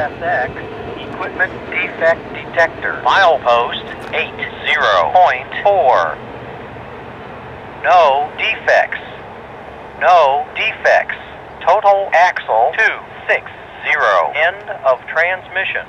ESX Equipment Defect Detector. Milepost 80.4. No defects. No defects. Total axle 260. End of transmission.